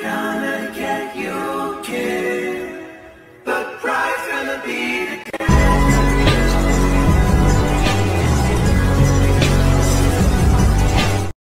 gonna get you, kid. The pride's gonna be